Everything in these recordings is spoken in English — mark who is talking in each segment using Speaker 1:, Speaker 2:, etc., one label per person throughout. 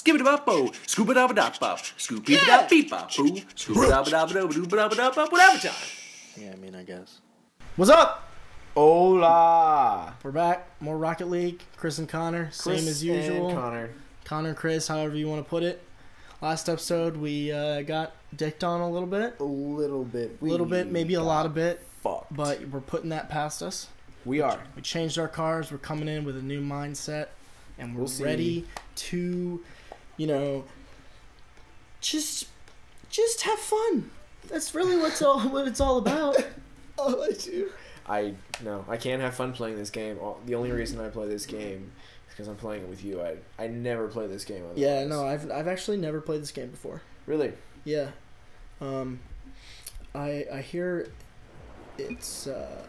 Speaker 1: skip it up, oh, scoop it up, up, up, scoop it up, beep up, boo, scoop it up, up, up, up, up, up, up, whatever time.
Speaker 2: Yeah, I mean, I guess.
Speaker 3: What's up?
Speaker 2: Hola.
Speaker 3: We're back. More Rocket League. Chris and Connor, same
Speaker 2: Chris
Speaker 3: as usual.
Speaker 2: And Connor.
Speaker 3: Connor and Chris, however you want to put it. Last episode, we uh, got dicked on a little bit.
Speaker 2: A little bit.
Speaker 3: A little bit, maybe a lot of bit,
Speaker 2: Fucked.
Speaker 3: but we're putting that past us.
Speaker 2: we are.
Speaker 3: We changed our cars. We're coming in with a new mindset, and we're
Speaker 2: We'll see.
Speaker 3: ready to, you know, just, just have fun. That's really what's all what it's all about.
Speaker 2: Oh, I do. I no, I can't have fun playing this game. All- The only reason I play this game is because I'm playing it with you. I I never play this game. Otherwise.
Speaker 3: yeah, no, I've I've actually never played this game before.
Speaker 2: really.
Speaker 3: Yeah, um, I I hear it's uh,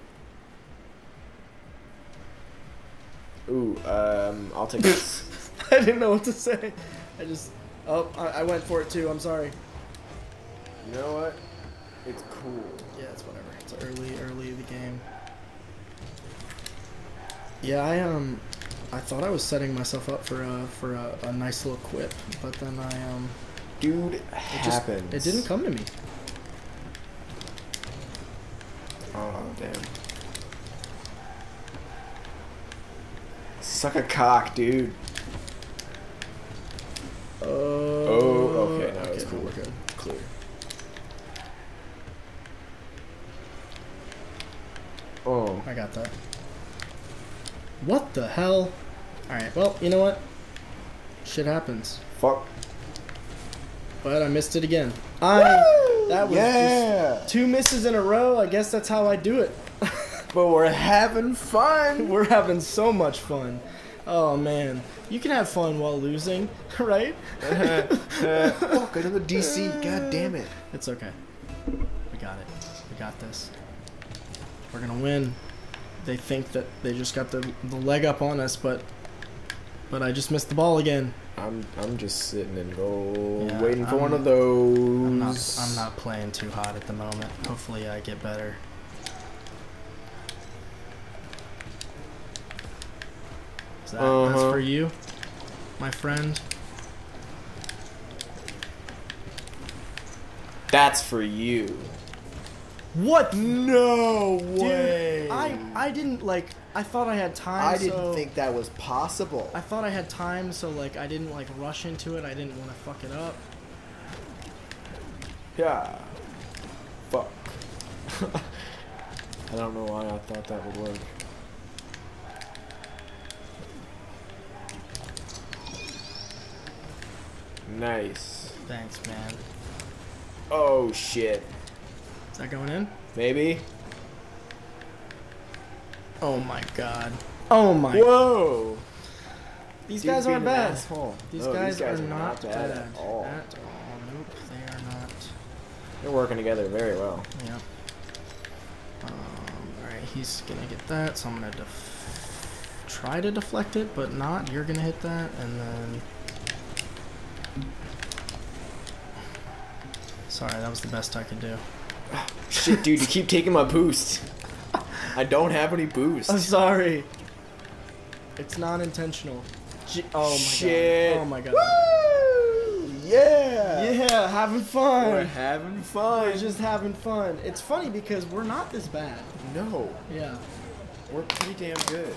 Speaker 2: Ooh, um, I'll take this.
Speaker 3: I didn't know what to say. I just oh I, I went for it too. I'm sorry.
Speaker 2: you know what? It's cool.
Speaker 3: Yeah, it's whatever. It's early, early in the game. Yeah, I um, I thought I was setting myself up for a for a, a nice little quip, but then I um,
Speaker 2: Dude,
Speaker 3: it just it didn't come to me.
Speaker 2: Oh damn. Suck a cock, dude.
Speaker 3: Uh,
Speaker 2: Oh, okay, no, it's
Speaker 3: no,
Speaker 2: cool.
Speaker 3: We're good.
Speaker 2: Clear. Oh,
Speaker 3: I got that. What the hell? All right. Well, you know what? Shit happens.
Speaker 2: fuck.
Speaker 3: But I missed it again. I that was
Speaker 2: yeah.
Speaker 3: just two misses in a row. I guess that's how I do it.
Speaker 2: But we're having fun.
Speaker 3: We're having so much fun. Oh man, you can have fun while losing, right?
Speaker 2: Fuck, another DC. God damn it.
Speaker 3: It's okay. We got it. We got this. We're gonna win. They think that they just got the the leg up on us, but but I just missed the ball again.
Speaker 2: I'm I'm just sitting in goal,
Speaker 3: Yeah,
Speaker 2: waiting for
Speaker 3: I'm-
Speaker 2: one of those.
Speaker 3: I'm not I'm not playing too hot at the moment. Hopefully I get better. Is that, That's
Speaker 2: Uh-huh.
Speaker 3: for you, my friend.
Speaker 2: That's for you.
Speaker 3: What?
Speaker 2: No
Speaker 3: Dude, I I didn't like. I thought I had time.
Speaker 2: I didn't
Speaker 3: so-
Speaker 2: think that was possible.
Speaker 3: I thought I had time, so like I didn't like rush into it. I didn't want to fuck it up.
Speaker 2: Yeah. Fuck. I don't know why I thought that would work. Nice.
Speaker 3: Thanks, man.
Speaker 2: Oh shit.
Speaker 3: Is that going in?
Speaker 2: Maybe.
Speaker 3: Oh my god. Oh my.
Speaker 2: Whoa.
Speaker 3: These
Speaker 2: Dude
Speaker 3: guys aren't bad. These,
Speaker 2: No,
Speaker 3: guys are, not bad,
Speaker 2: at all.
Speaker 3: At all. Nope, they are not.
Speaker 2: They're working together very well.
Speaker 3: Yep. Um, Alright, he's gonna get that, so I'm gonna def- try to deflect it, but not. You're gonna hit that, and then. Sorry, that was the best I could do.
Speaker 2: Shit, dude, you keep taking my boost. I don't have any boost.
Speaker 3: I'm sorry. It's not intentional. Oh my
Speaker 2: Shit.
Speaker 3: god. Oh my god.
Speaker 2: Woo! Yeah.
Speaker 3: Yeah, having fun.
Speaker 2: We're having fun.
Speaker 3: We're just having fun. It's funny because we're not this bad.
Speaker 2: no,
Speaker 3: Yeah.
Speaker 2: we're pretty damn good.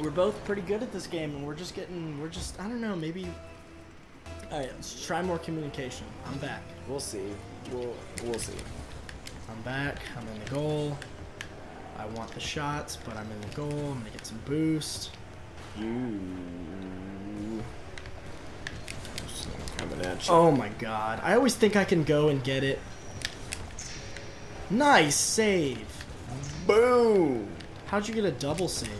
Speaker 3: We're both pretty good at this game, and we're just getting, we're just, I don't know, maybe. Alright, let's try more communication. I'm back.
Speaker 2: We'll see. We'll we'll see.
Speaker 3: I'm back. I'm in the goal. I want the shots, but I'm in the goal. I'm gonna get some boost.
Speaker 2: You. Coming at you.
Speaker 3: Oh my god. I always think I can go and get it. Nice save.
Speaker 2: Boom.
Speaker 3: How'd you get a double save?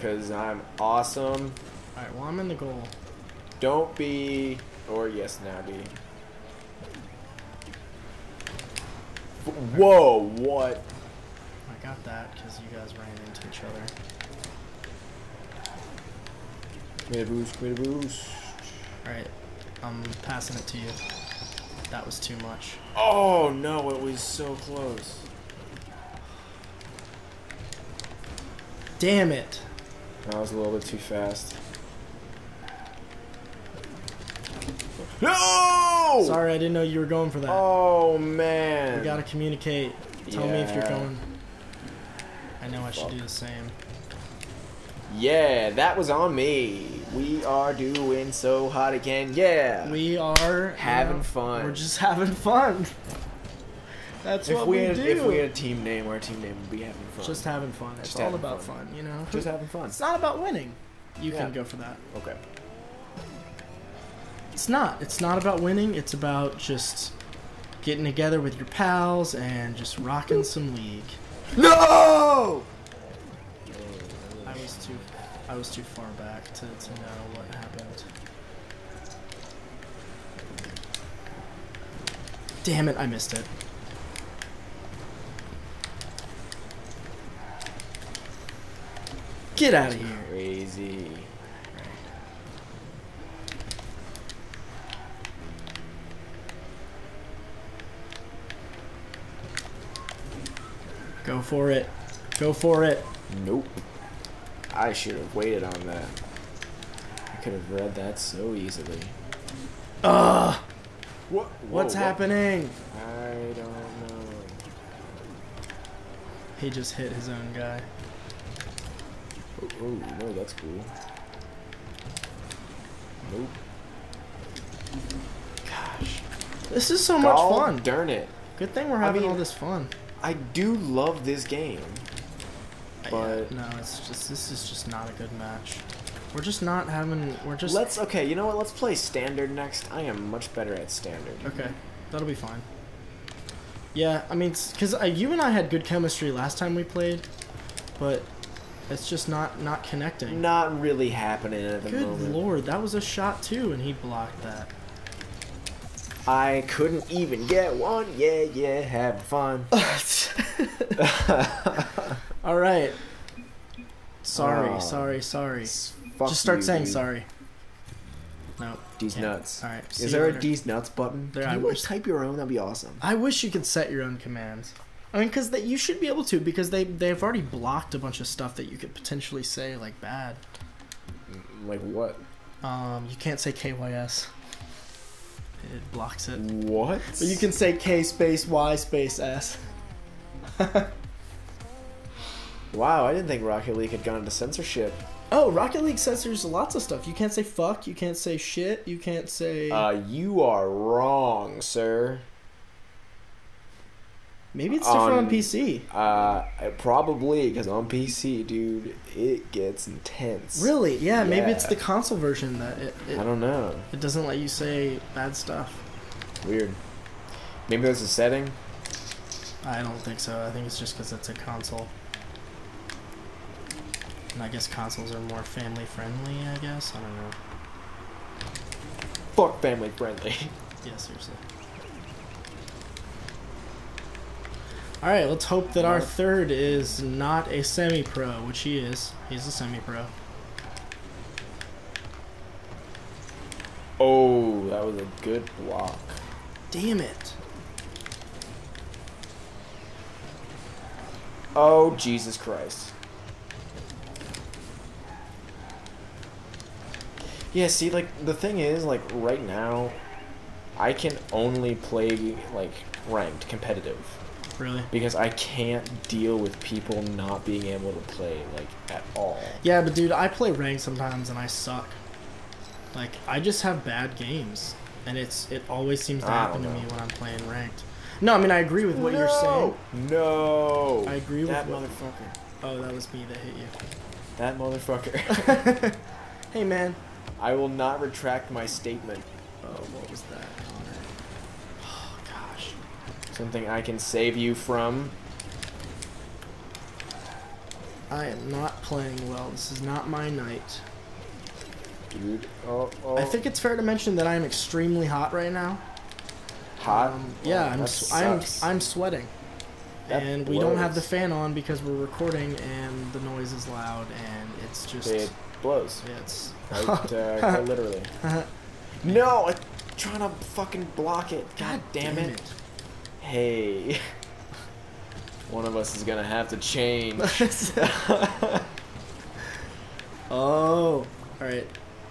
Speaker 2: Cause I'm awesome.
Speaker 3: Alright, well, I'm in the goal.
Speaker 2: Don't be, or yes, now be. Whoa! What?
Speaker 3: I got that because you guys ran into each other.
Speaker 2: Made a boost. Made a boost.
Speaker 3: Alright, I'm passing it to you. That was too much.
Speaker 2: Oh no! It was so close.
Speaker 3: Damn it.
Speaker 2: That was a little bit too fast. No!
Speaker 3: Sorry, I didn't know you were going for that.
Speaker 2: Oh man.
Speaker 3: We gotta communicate. Tell me if you're going. I know I should do the same.
Speaker 2: Yeah, that was on me. We are doing so hot again. Yeah.
Speaker 3: We are you
Speaker 2: Having
Speaker 3: know,
Speaker 2: fun.
Speaker 3: We're just having fun. That's
Speaker 2: if
Speaker 3: what
Speaker 2: we
Speaker 3: we,
Speaker 2: had
Speaker 3: do.
Speaker 2: if we had a team name, our team name would be having fun.
Speaker 3: just having fun. It's
Speaker 2: Just
Speaker 3: all about
Speaker 2: fun.
Speaker 3: fun. you know.
Speaker 2: just having fun.
Speaker 3: It's not about winning. You
Speaker 2: Yeah.
Speaker 3: can go for that.
Speaker 2: Okay.
Speaker 3: It's not. It's not about winning. It's about just getting together with your pals and just rocking some league.
Speaker 2: No.
Speaker 3: I was too, I was too far back to, to know what happened. Damn it! I missed it. Get out of here.
Speaker 2: Crazy.
Speaker 3: Go for it. Go for it.
Speaker 2: Nope. I should have waited on that. I could have read that so easily.
Speaker 3: Ugh!
Speaker 2: What?
Speaker 3: What's happening?
Speaker 2: I don't know.
Speaker 3: He just hit his own guy.
Speaker 2: Oh, oh no, that's cool. Nope. Gosh.
Speaker 3: This is so much fun.
Speaker 2: Darn it.
Speaker 3: Good thing we're
Speaker 2: I
Speaker 3: having
Speaker 2: mean-
Speaker 3: all this fun.
Speaker 2: I do love this game. But-
Speaker 3: no, it's just this is just not a good match. We're just not having. We're just
Speaker 2: Let's okay. You know what? Let's play standard next. I am much better at standard.
Speaker 3: okay. That'll be fine. Yeah, I mean, because uh, you and I had good chemistry last time we played, but it's just not not connecting.
Speaker 2: Not really happening at the
Speaker 3: Good
Speaker 2: moment.
Speaker 3: lord, that was a shot too, and he blocked that.
Speaker 2: I couldn't even get one. Yeah, yeah, having fun.
Speaker 3: all right. Sorry,
Speaker 2: Oh.
Speaker 3: sorry, sorry.
Speaker 2: Fuck
Speaker 3: just start
Speaker 2: you,
Speaker 3: saying
Speaker 2: dude.
Speaker 3: sorry. No.
Speaker 2: D's
Speaker 3: can't.
Speaker 2: nuts.
Speaker 3: All right.
Speaker 2: Is there
Speaker 3: later.
Speaker 2: a D's nuts button?
Speaker 3: There,
Speaker 2: Can
Speaker 3: I
Speaker 2: you
Speaker 3: wish-
Speaker 2: type your own? That'd be awesome.
Speaker 3: I wish you could set your own commands. I mean, because that you should be able to, because they they've already blocked a bunch of stuff that you could potentially say like bad.
Speaker 2: Like what?
Speaker 3: Um, you can't say KYS. It blocks it.
Speaker 2: What?
Speaker 3: But you can say K space Y space S.
Speaker 2: Wow, I didn't think Rocket League had gone into censorship.
Speaker 3: Oh, Rocket League censors lots of stuff. You can't say fuck. You can't say shit. You can't say.
Speaker 2: Uh, you are wrong, sir.
Speaker 3: Maybe it's different on
Speaker 2: on-
Speaker 3: PC.
Speaker 2: Uh, probably because on PC, dude, it gets intense.
Speaker 3: Really? Yeah. Maybe it's the console version that it
Speaker 2: I don't know.
Speaker 3: it doesn't let you say bad stuff.
Speaker 2: Weird. Maybe there's a setting.
Speaker 3: I don't think so. I think it's just because it's a console. And I guess consoles are more family friendly, I guess. I don't know.
Speaker 2: Fuck family friendly.
Speaker 3: Yeah, seriously. Alright, let's hope that our third is not a semi pro, which he is. He's a semi pro.
Speaker 2: Oh, that was a good block.
Speaker 3: Damn it.
Speaker 2: Oh, Jesus Christ. Yeah, see, like, the thing is, like, right now, I can only play, like, ranked, competitive.
Speaker 3: Really?
Speaker 2: Because I can't deal with people not being able to play, like, at all.
Speaker 3: Yeah, but dude, I play ranked sometimes and I suck. Like, I just have bad games. And it's it always seems to happen to me when I'm playing ranked. No, I mean I agree with what you're saying.
Speaker 2: No!
Speaker 3: I agree with
Speaker 2: That motherfucker.
Speaker 3: Oh, that was me that hit you.
Speaker 2: That motherfucker.
Speaker 3: Hey man.
Speaker 2: I will not retract my statement.
Speaker 3: Oh, what was that.
Speaker 2: Something I can save you from.
Speaker 3: I am not playing well. This is not my night.
Speaker 2: Dude. Oh, oh.
Speaker 3: I think it's fair to mention that I am extremely hot right now.
Speaker 2: hot.
Speaker 3: Um, yeah,
Speaker 2: Oh,
Speaker 3: I'm,
Speaker 2: that
Speaker 3: s- I'm. I'm sweating.
Speaker 2: That
Speaker 3: and we don't have the fan on because we're recording and the noise is loud and it's just
Speaker 2: It blows.
Speaker 3: yeah, it's
Speaker 2: Quite, uh, quite literally. No, I'm trying to fucking block it. God damn, it. Hey. One of us is gonna have to change.
Speaker 3: oh, all right.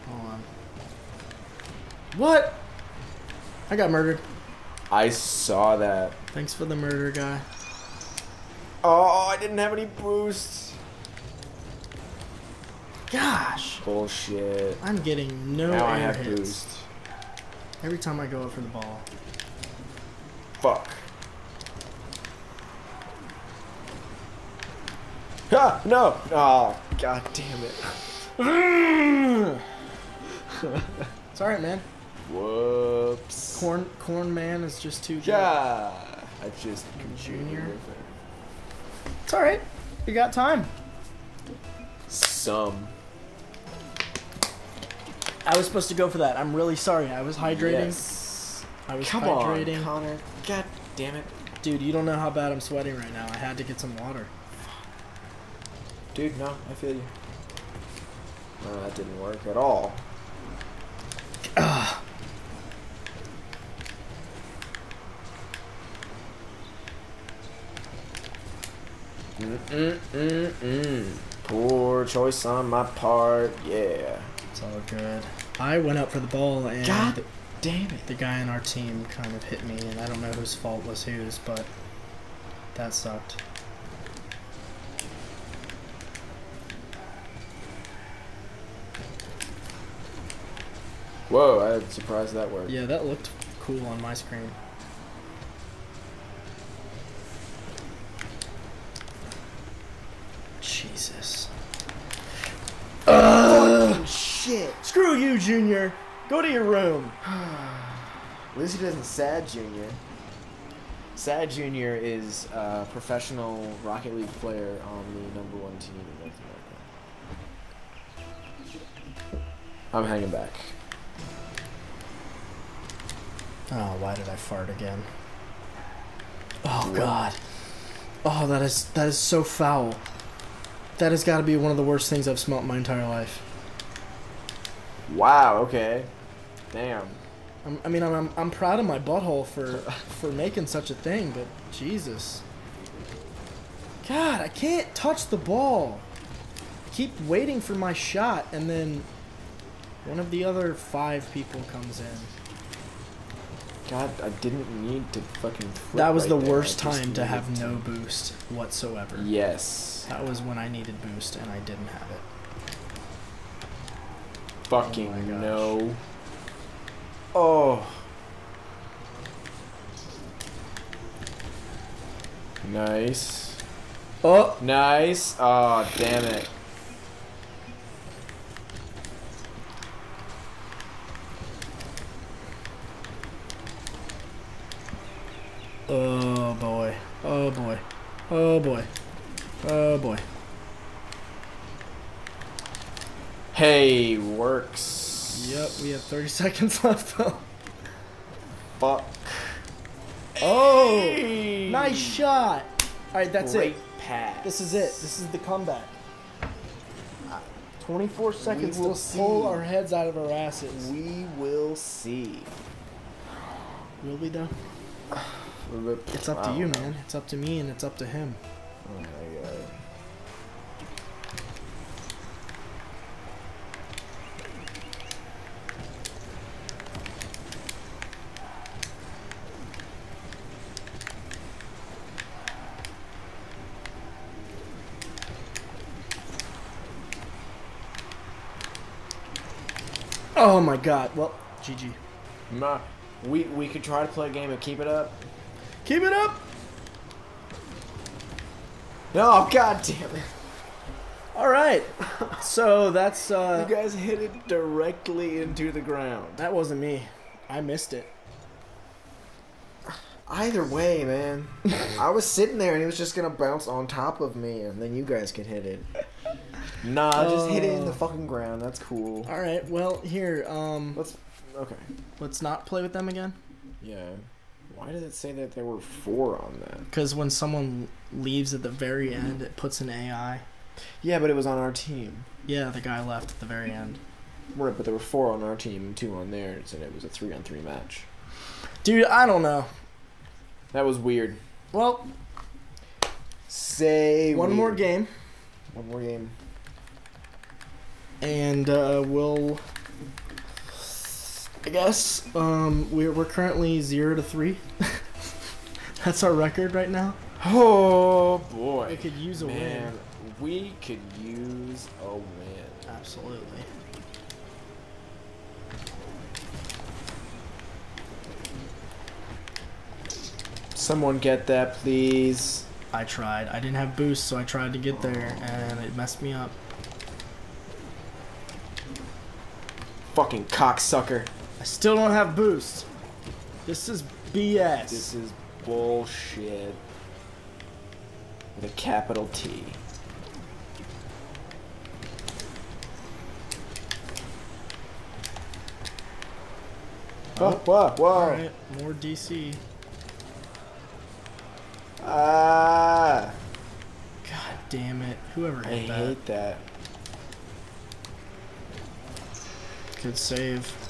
Speaker 3: Hold on. What? I got murdered.
Speaker 2: I saw that.
Speaker 3: Thanks for the murder guy.
Speaker 2: Oh, I didn't have any boosts.
Speaker 3: Gosh,
Speaker 2: Bullshit.
Speaker 3: I'm getting no
Speaker 2: now I have
Speaker 3: hits.
Speaker 2: boost.
Speaker 3: Every time I go up for the ball.
Speaker 2: Fuck. Ah, no. Oh, god damn it.
Speaker 3: It's alright, man.
Speaker 2: Whoops.
Speaker 3: Corn Corn Man is just too good.
Speaker 2: Yeah. I just
Speaker 3: Junior.
Speaker 2: computed with it.
Speaker 3: It's alright. You got time.
Speaker 2: Some.
Speaker 3: I was supposed to go for that. I'm really sorry. I was hydrating.
Speaker 2: Yes.
Speaker 3: I was
Speaker 2: Come
Speaker 3: hydrating.
Speaker 2: on, Connor. God damn it.
Speaker 3: Dude, you don't know how bad I'm sweating right now. I had to get some water.
Speaker 2: Dude, no, I feel you. No, that didn't work at all. Mm-mm-mm-mm. Poor choice on my part, yeah.
Speaker 3: It's all good. I went up for the ball and
Speaker 2: God
Speaker 3: the,
Speaker 2: damn it.
Speaker 3: the guy on our team kind of hit me, and I don't know whose fault was whose, but that sucked.
Speaker 2: Whoa, I was surprised that worked.
Speaker 3: Yeah, that looked cool on my screen. Jesus.
Speaker 2: Fucking shit.
Speaker 3: Screw you, Junior. Go to your room.
Speaker 2: At least he doesn't Sad Junior. Sad Junior is a professional Rocket League player on the number one team in North America. I'm hanging back.
Speaker 3: Oh, why did I fart again? Oh
Speaker 2: What?
Speaker 3: God. Oh, that is that is so foul. That has got to be one of the worst things I've smelt in my entire life.
Speaker 2: Wow. Okay. Damn.
Speaker 3: I'm, I mean, I'm, I'm I'm proud of my butthole for for making such a thing, but Jesus. God, I can't touch the ball. Keep waiting for my shot, and then one of the other five people comes in.
Speaker 2: God, I didn't need to fucking.
Speaker 3: That was
Speaker 2: right
Speaker 3: the
Speaker 2: there.
Speaker 3: worst time to have no boost whatsoever.
Speaker 2: Yes.
Speaker 3: That was when I needed boost and I didn't have it.
Speaker 2: Fucking
Speaker 3: Oh
Speaker 2: no. Oh. Nice.
Speaker 3: Oh,
Speaker 2: Nice. Oh, damn it.
Speaker 3: oh boy, oh boy, oh boy, oh boy.
Speaker 2: Hey, works.
Speaker 3: Yep, we have 30 seconds left though.
Speaker 2: Fuck.
Speaker 3: Oh,
Speaker 2: Hey.
Speaker 3: nice shot. All right, that's
Speaker 2: Great
Speaker 3: it.
Speaker 2: pass.
Speaker 3: This is it. This is the comeback. 24 seconds we
Speaker 2: will
Speaker 3: to pull
Speaker 2: see.
Speaker 3: our heads out of our asses.
Speaker 2: We will see.
Speaker 3: Will we though? It's up to you,
Speaker 2: know.
Speaker 3: man. It's up to me and it's up to him.
Speaker 2: Oh my god.
Speaker 3: Oh my god. Well, GG.
Speaker 2: Ma, we we could try to play a game and keep it up.
Speaker 3: Keep it up.
Speaker 2: No, god damn it.
Speaker 3: All right. So that's uh
Speaker 2: You
Speaker 3: uh
Speaker 2: guys hit it directly into the ground.
Speaker 3: that wasn't me. I missed it.
Speaker 2: Either way, man. I was sitting there and he was just gonna bounce on top of me and then you guys could hit it. Nah, just hit it in the
Speaker 3: Oh.
Speaker 2: fucking ground. That's cool.
Speaker 3: All right. Well, here um
Speaker 2: Let's okay.
Speaker 3: let's not play with them again
Speaker 2: Yeah. Why did it say that there were four on that?
Speaker 3: cuz when someone leaves at the very end, it puts an AI.
Speaker 2: Yeah, but it was on our team.
Speaker 3: Yeah, the guy left at the very end.
Speaker 2: Right, but there were four on our team and two on theirs, and it was a three on three match.
Speaker 3: Dude, I don't know.
Speaker 2: That was weird.
Speaker 3: Well,
Speaker 2: Say
Speaker 3: one more game
Speaker 2: One more game.
Speaker 3: and uh we'll guess. Um, we're we're currently zero to three. That's our record right now.
Speaker 2: Oh boy.
Speaker 3: We could use a
Speaker 2: Man,
Speaker 3: win.
Speaker 2: we could use a win.
Speaker 3: Absolutely.
Speaker 2: Someone get that, please.
Speaker 3: I tried. I didn't have boost, so I tried to get there, and it messed me up.
Speaker 2: Fucking cocksucker.
Speaker 3: I still don't have boost. This is BS.
Speaker 2: This is bullshit. With a capital T. Whoa, whoa, whoa.
Speaker 3: Alright, more DC.
Speaker 2: Ah,
Speaker 3: God damn it. Whoever
Speaker 2: I
Speaker 3: hit that.
Speaker 2: hate that.
Speaker 3: Good save.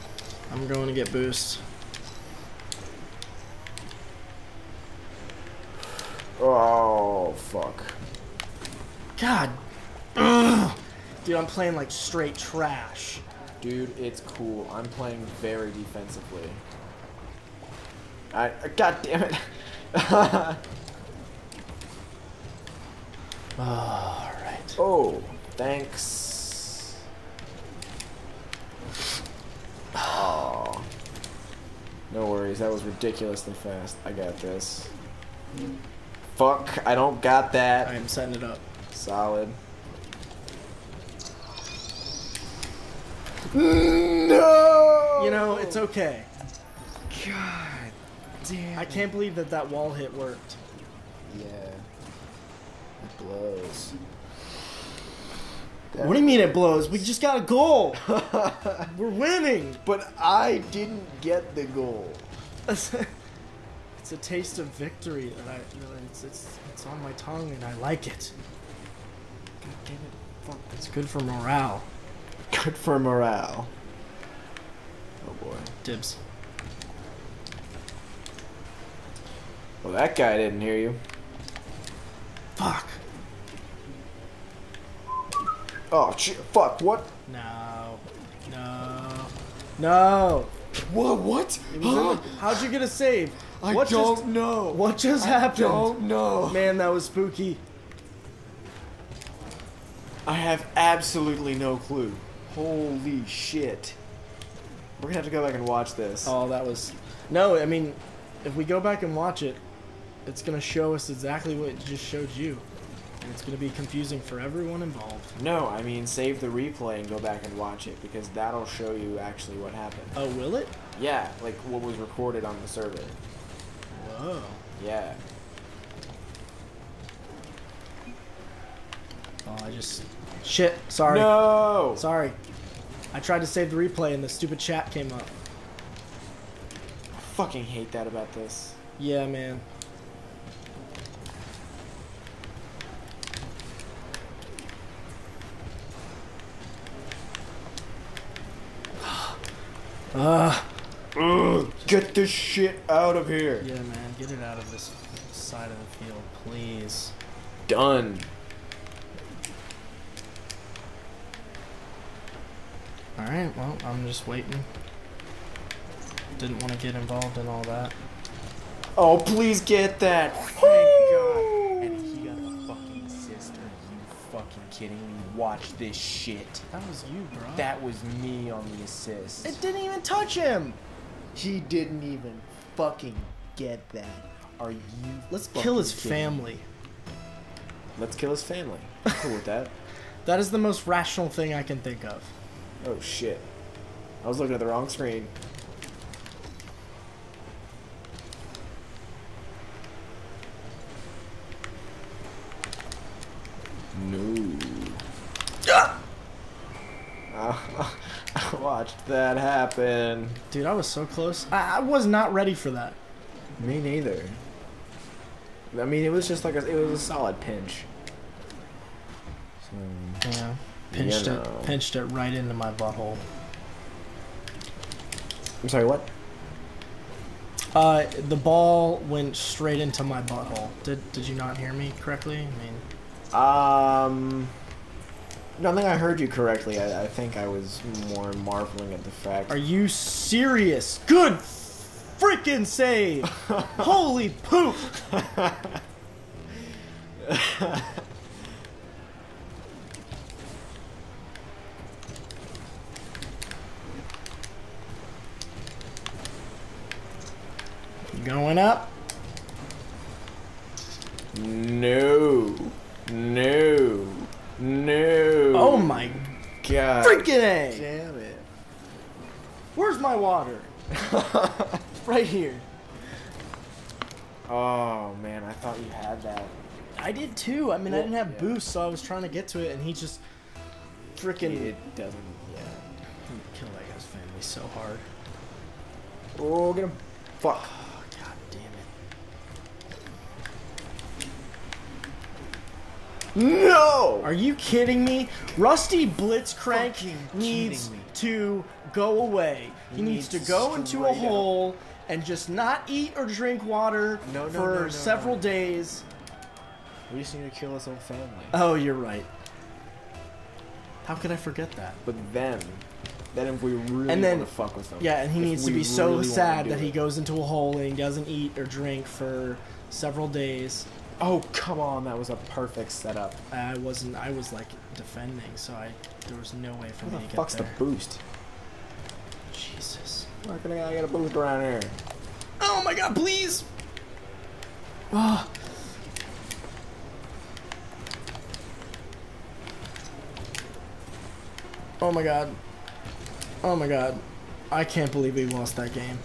Speaker 3: I'm going to get boost.
Speaker 2: Oh, fuck.
Speaker 3: God. Ugh. Dude, I'm playing like straight trash.
Speaker 2: Dude, it's cool. I'm playing very defensively. I, God damn it.
Speaker 3: Alright.
Speaker 2: oh, thanks. Oh. No worries, that was ridiculously fast. I got this. Fuck, I don't got that.
Speaker 3: I am setting it up.
Speaker 2: Solid. No!
Speaker 3: You know, it's okay.
Speaker 2: God damn.
Speaker 3: I can't believe that that wall hit worked.
Speaker 2: Yeah. It blows.
Speaker 3: What do you mean it blows? We just got a goal. We're winning.
Speaker 2: But I didn't get the goal.
Speaker 3: it's a taste of victory that I it's, it's it's on my tongue and I like it.
Speaker 2: God damn it. Fuck.
Speaker 3: It's good for morale.
Speaker 2: Good for morale. Oh boy.
Speaker 3: Dibs.
Speaker 2: Well, that guy didn't hear you.
Speaker 3: Fuck.
Speaker 2: Oh, shit. Fuck. What?
Speaker 3: No. No. No.
Speaker 2: What? What?
Speaker 3: It was in the- how'd you get a save?
Speaker 2: I
Speaker 3: what
Speaker 2: don't
Speaker 3: just,
Speaker 2: know.
Speaker 3: What just
Speaker 2: I
Speaker 3: happened?
Speaker 2: don't know.
Speaker 3: Man, that was spooky.
Speaker 2: I have absolutely no clue. Holy shit. We're gonna have to go back and watch this.
Speaker 3: Oh, that was. No, I mean, if we go back and watch it, it's gonna show us exactly what it just showed you, and it's gonna be confusing for everyone involved.
Speaker 2: No, I mean save the replay and go back and watch it because that'll show you actually what happened.
Speaker 3: Oh, will it?
Speaker 2: Yeah, like what was recorded on the server.
Speaker 3: Whoa.
Speaker 2: Yeah.
Speaker 3: Oh, I just. Shit. Sorry.
Speaker 2: No.
Speaker 3: Sorry. I tried to save the replay and the stupid chat came up.
Speaker 2: I fucking hate that about this.
Speaker 3: Yeah, man. Ugh.
Speaker 2: Ugh, get this shit out of here.
Speaker 3: Yeah, man. Get it out of this side of the field, please.
Speaker 2: Done.
Speaker 3: Alright, well, I'm just waiting. Didn't want to get involved in all that.
Speaker 2: Oh, please get that. Fucking kidding me? Watch this shit.
Speaker 3: That was you, bro.
Speaker 2: That was me on the assist.
Speaker 3: it didn't even touch him.
Speaker 2: He didn't even fucking get that. Are you?
Speaker 3: Let's kill his
Speaker 2: kidding
Speaker 3: family.
Speaker 2: Let's kill his family. I'm cool with that.
Speaker 3: That is the most rational thing I can think of.
Speaker 2: Oh shit. I was looking at the wrong screen. No. I watched that happen.
Speaker 3: Dude, I was so close. I, I was not ready for that.
Speaker 2: Me neither. I mean, it was just like a, it was a solid pinch. So,
Speaker 3: Yeah. Pinched
Speaker 2: You
Speaker 3: it pinched it right into my butthole.
Speaker 2: I'm sorry, what?
Speaker 3: Uh the ball went straight into my butthole. Did did you not hear me correctly? I mean
Speaker 2: Um, I think I heard you correctly. I, I think I was more marveling at the fact.
Speaker 3: Are you serious? Good freaking save! Holy poop! Going up.
Speaker 2: No. No. No.
Speaker 3: Oh my
Speaker 2: god.
Speaker 3: freaking A!
Speaker 2: Damn it.
Speaker 3: Where's my water? right here.
Speaker 2: Oh man, I thought you had that.
Speaker 3: I did too. I mean, I didn't have
Speaker 2: yeah.
Speaker 3: boost, so I was trying to get to it, and he just freaking
Speaker 2: It doesn't. Yeah.
Speaker 3: killed that guy's family so hard.
Speaker 2: Oh, get him. Fuck.
Speaker 3: Oh, God damn it.
Speaker 2: No.
Speaker 3: Are you kidding me? Rusty Blitzcrank
Speaker 2: Fucking
Speaker 3: needs
Speaker 2: me.
Speaker 3: to go away. He,
Speaker 2: He
Speaker 3: needs,
Speaker 2: needs
Speaker 3: to go into a
Speaker 2: straight up.
Speaker 3: hole and just not eat or drink water
Speaker 2: No, no,
Speaker 3: for
Speaker 2: no, no,
Speaker 3: several
Speaker 2: no.
Speaker 3: days.
Speaker 2: We just need to kill his whole family.
Speaker 3: Oh, you're right. How could I forget that?
Speaker 2: But then, then if we really
Speaker 3: And then-
Speaker 2: want to fuck with them.
Speaker 3: Yeah, and he needs to be so
Speaker 2: really wanna
Speaker 3: sad
Speaker 2: do
Speaker 3: that he goes into a hole and doesn't eat or drink for several days.
Speaker 2: Oh come on, that was a perfect setup.
Speaker 3: I wasn't. I was like defending, so I there was no way for
Speaker 2: Where
Speaker 3: me
Speaker 2: the
Speaker 3: to get
Speaker 2: the
Speaker 3: there.
Speaker 2: boost?
Speaker 3: Jesus.
Speaker 2: Where can I get a boost around here?
Speaker 3: Oh my God! Please. Oh. Oh my God. Oh my God. I can't believe we lost that game.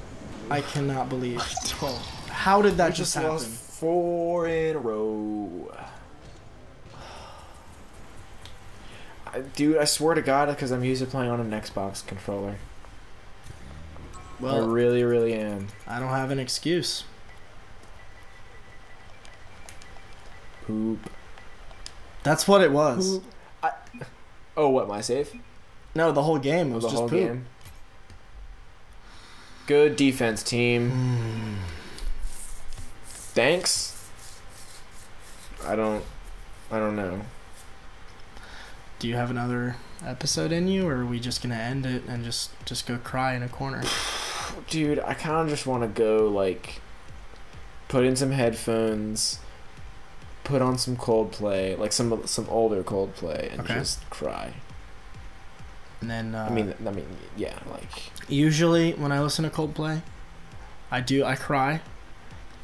Speaker 3: I cannot believe. How did that
Speaker 2: We
Speaker 3: just
Speaker 2: just
Speaker 3: happen?
Speaker 2: Four in a row. Dude, I swear to God, because I'm used to playing on an Xbox controller.
Speaker 3: Well, I
Speaker 2: really, really am.
Speaker 3: I don't have an excuse.
Speaker 2: Poop.
Speaker 3: That's what it was.
Speaker 2: I, oh, what, my save?
Speaker 3: No, the whole game was
Speaker 2: the
Speaker 3: just
Speaker 2: whole
Speaker 3: poop.
Speaker 2: game. Good defense, team.
Speaker 3: Hmm.
Speaker 2: Thanks. I don't. I don't know.
Speaker 3: Do you have another episode in you, or are we just gonna end it and just just go cry in a corner?
Speaker 2: Dude, I kind of just want to go like put in some headphones, put on some Coldplay, like some some older Coldplay, and
Speaker 3: Okay.
Speaker 2: just cry.
Speaker 3: And then uh,
Speaker 2: I mean, I mean, yeah, like
Speaker 3: usually when I listen to Coldplay, I do I cry,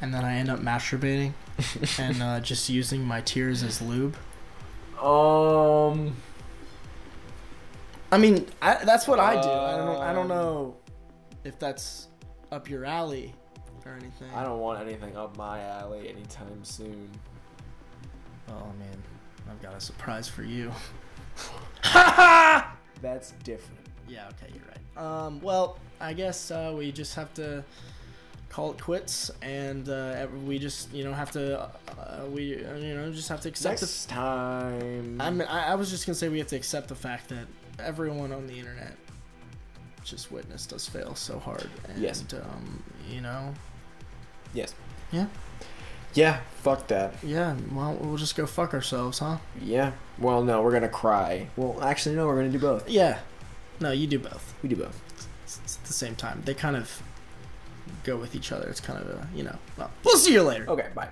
Speaker 3: and then I end up masturbating and uh, just using my tears as lube.
Speaker 2: um,
Speaker 3: I mean, I, that's what I do. I don't I don't
Speaker 2: Um,
Speaker 3: know if that's up your alley or anything.
Speaker 2: I don't want anything up my alley anytime soon.
Speaker 3: Oh man, I've got a surprise for you.
Speaker 2: That's different.
Speaker 3: Yeah, okay, you're right. Um, well, I guess uh, we just have to call it quits, and uh, we just you know have to uh, we uh, you know just have to accept. The,
Speaker 2: Next time.
Speaker 3: I mean, I, I was just gonna say we have to accept the fact that everyone on the internet just witnessed us fail so hard. And,
Speaker 2: Yes.
Speaker 3: Um, you know.
Speaker 2: yes.
Speaker 3: Yeah.
Speaker 2: Yeah. Fuck that.
Speaker 3: Yeah. Well, we'll just go fuck ourselves, huh?
Speaker 2: Yeah. Well, no, we're gonna cry. Well, actually, no, we're gonna do both.
Speaker 3: Yeah. No, you do both.
Speaker 2: We do both.
Speaker 3: It's, it's at the same time. They kind of go with each other. It's kind of a you know. Well, we'll see you later.
Speaker 2: Okay. Bye.